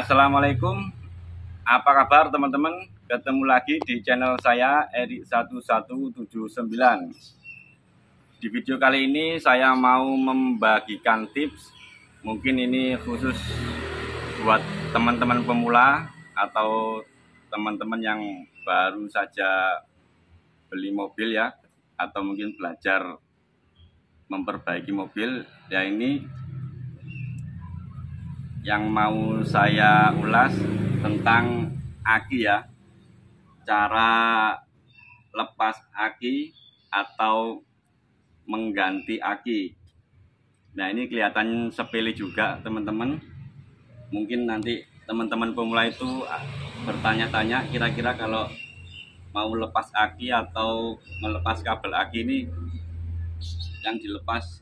Assalamualaikum. Apa kabar teman-teman? Ketemu lagi di channel saya Erik 1179 Di video kali ini saya mau membagikan tips Mungkin ini khusus buat teman-teman pemula Atau teman-teman yang baru saja beli mobil ya Atau mungkin belajar memperbaiki mobil. Ya ini yang mau saya ulas tentang aki ya. Cara lepas aki atau mengganti aki. Nah ini kelihatan sepele juga teman-teman. Mungkin nanti teman-teman pemula itu bertanya-tanya kira-kira kalau mau lepas aki atau melepas kabel aki ini yang dilepas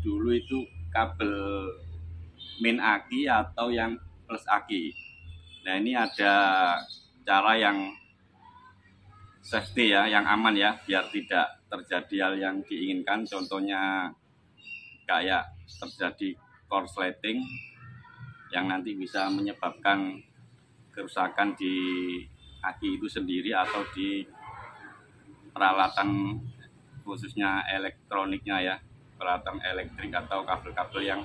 dulu itu kabel min aki atau yang plus aki. Nah ini ada cara yang safety ya, yang aman ya, biar tidak terjadi hal yang diinginkan. Contohnya kayak terjadi korsleting yang nanti bisa menyebabkan kerusakan di aki itu sendiri atau di peralatan khususnya elektroniknya ya peralatan elektrik atau kabel-kabel yang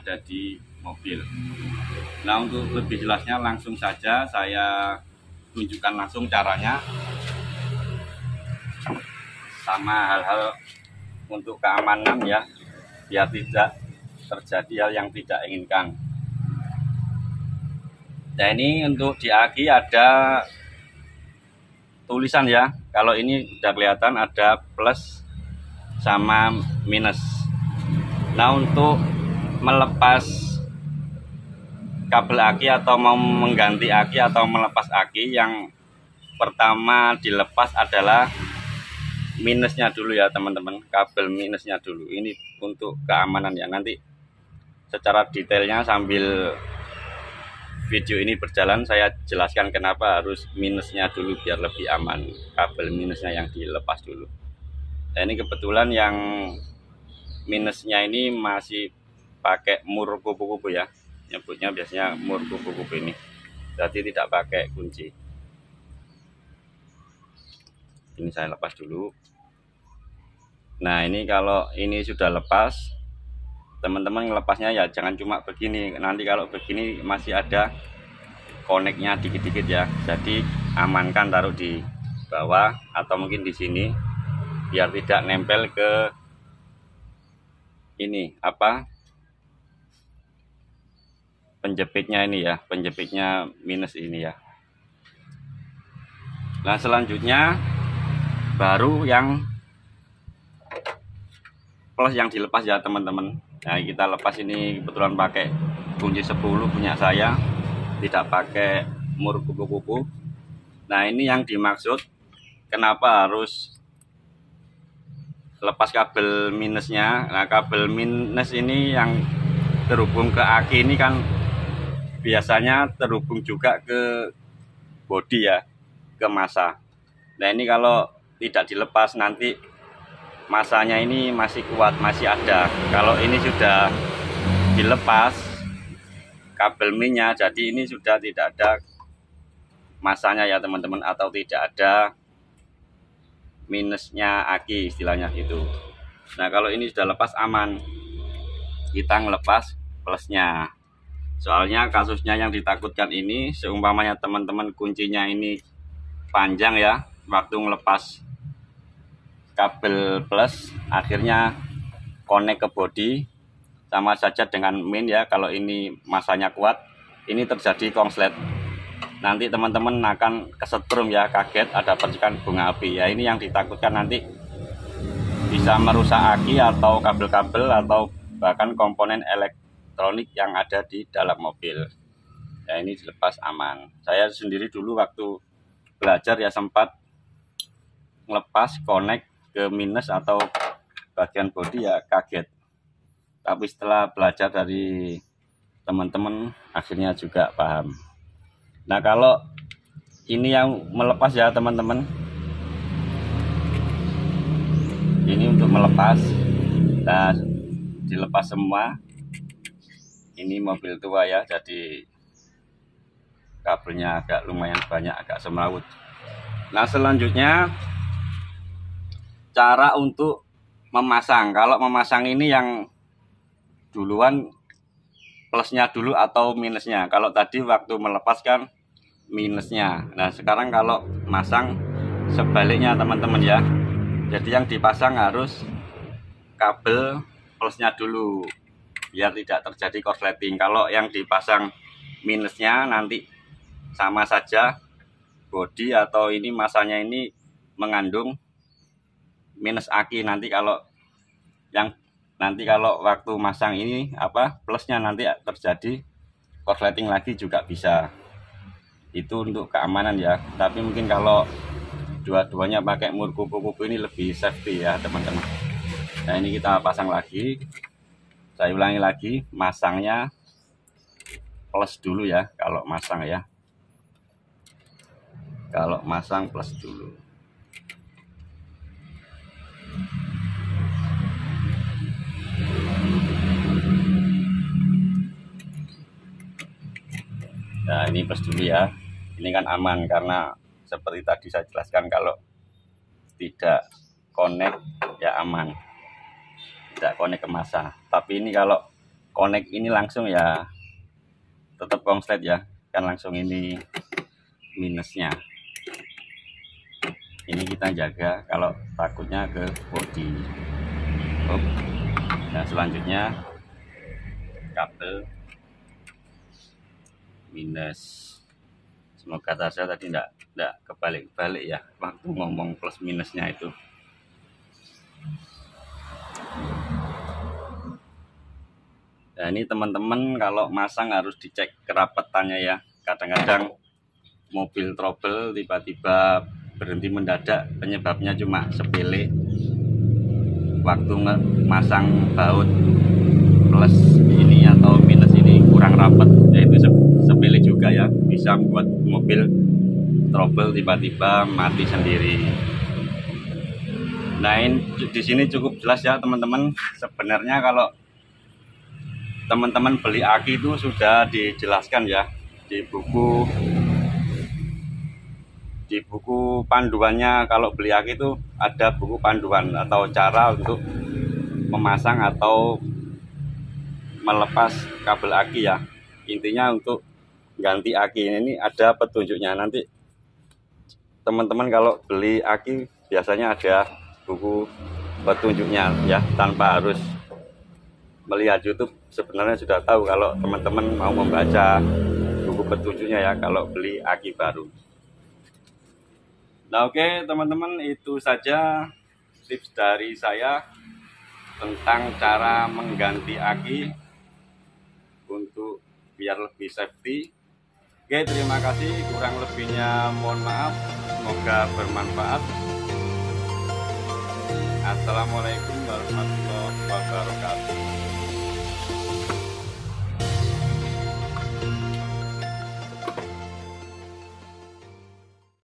ada di mobil. Nah untuk lebih jelasnya langsung saja saya tunjukkan langsung caranya sama hal-hal untuk keamanan ya biar tidak terjadi hal yang tidak inginkan. Nah ini untuk di aki ada tulisan ya. Kalau ini sudah kelihatan ada plus sama minus. Nah untuk melepas kabel aki atau mau mengganti aki atau melepas aki yang pertama dilepas adalah minusnya dulu ya teman-teman. Kabel minusnya dulu. Ini untuk keamanan ya. Nanti secara detailnya sambil video ini berjalan saya jelaskan kenapa harus minusnya dulu biar lebih aman. Kabel minusnya yang dilepas dulu. Nah ini kebetulan yang minusnya ini masih pakai mur kupu-kupu ya. Nyebutnya biasanya mur kupu-kupu ini. Berarti tidak pakai kunci. Ini saya lepas dulu. Nah ini kalau ini sudah lepas teman-teman lepasnya ya jangan cuma begini. Nanti kalau begini masih ada koneknya dikit-dikit ya. Jadi amankan taruh di bawah atau mungkin di sini biar tidak nempel ke ini apa penjepitnya ini ya penjepitnya minus ini ya. Nah selanjutnya baru yang plus yang dilepas ya teman-teman. Nah kita lepas ini kebetulan pakai kunci 10 punya saya. Tidak pakai mur kupu-kupu. Nah ini yang dimaksud kenapa harus lepas kabel minusnya? Nah kabel minus ini yang terhubung ke aki ini kan biasanya terhubung juga ke body ya ke masa nah ini kalau tidak dilepas nanti masanya ini masih kuat masih ada. Kalau ini sudah dilepas kabel minyak jadi ini sudah tidak ada masanya ya teman-teman atau tidak ada minusnya aki istilahnya itu nah kalau ini sudah lepas aman. Kita ngelepas plusnya soalnya kasusnya yang ditakutkan ini seumpamanya teman-teman kuncinya ini panjang ya waktu ngelepas kabel plus akhirnya connect ke body sama saja dengan main ya kalau ini masanya kuat ini terjadi konslet. Nanti teman-teman akan kesetrum ya kaget ada percikan bunga api. Ya ini yang ditakutkan nanti bisa merusak aki atau kabel-kabel atau bahkan komponen elektronik elektronik yang ada di dalam mobil. Ya ini dilepas aman. Saya sendiri dulu waktu belajar ya sempat ngelepas connect ke minus atau bagian bodi ya kaget. Tapi setelah belajar dari teman-teman akhirnya juga paham. Nah kalau ini yang melepas ya teman-teman. Ini untuk melepas dan dilepas semua ini mobil tua ya jadi kabelnya agak lumayan banyak agak semrawut. Nah selanjutnya cara untuk memasang. Kalau memasang ini yang duluan plusnya dulu atau minusnya? Kalau tadi waktu melepaskan minusnya. Nah sekarang kalau masang sebaliknya teman-teman ya. Jadi yang dipasang harus kabel plusnya dulu biar tidak terjadi korsleting. Kalau yang dipasang minusnya nanti sama saja body atau ini masanya ini mengandung minus aki nanti kalau yang nanti kalau waktu masang ini apa plusnya nanti terjadi korsleting lagi juga bisa. Itu untuk keamanan ya. Tapi mungkin kalau dua-duanya pakai mur kupu-kupu ini lebih safety ya teman-teman. Nah ini kita pasang lagi saya ulangi lagi masangnya plus dulu ya kalau masang ya. Kalau masang plus dulu. Nah ini plus dulu ya. Ini kan aman karena seperti tadi saya jelaskan kalau tidak connect ya aman tidak connect ke masa. Tapi ini kalau connect ini langsung ya tetap konslet ya. Kan langsung ini minusnya. Ini kita jaga kalau takutnya ke body nah selanjutnya kabel minus. Semoga saja tadi tidak tidak kebalik-balik ya waktu ngomong plus minusnya itu Nah ini teman-teman kalau masang harus dicek kerapatannya ya. Kadang-kadang mobil trouble tiba-tiba berhenti mendadak penyebabnya cuma sepele. Waktu masang baut plus ini atau minus ini kurang rapat yaitu sepele juga ya. Bisa membuat mobil trouble tiba-tiba mati sendiri. Nah ini di sini cukup jelas ya teman-teman. Sebenarnya kalau teman-teman beli aki itu sudah dijelaskan ya di buku di buku panduannya. Kalau beli aki itu ada buku panduan atau cara untuk memasang atau melepas kabel aki ya. Intinya untuk ganti aki ini ada petunjuknya. Nanti teman-teman kalau beli aki biasanya ada buku petunjuknya ya tanpa harus melihat YouTube sebenarnya sudah tahu kalau teman-teman mau membaca buku petunjuknya ya kalau beli aki baru Nah oke okay, teman-teman itu saja tips dari saya tentang cara mengganti aki untuk biar lebih safety. Oke terima kasih kurang lebihnya mohon maaf semoga bermanfaat. Assalamualaikum warahmatullahi wabarakatuh.